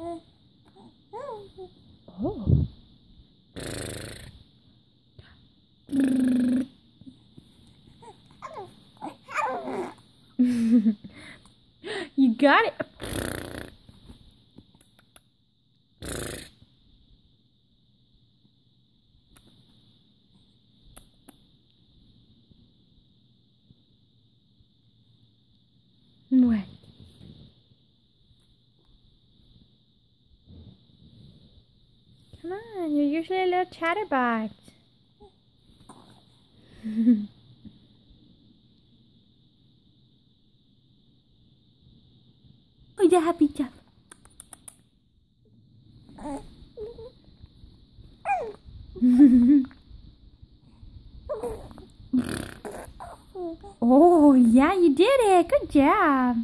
Oh. you got it. You're usually a little chatterbox. oh, yeah, happy jump. oh, yeah, you did it. Good job.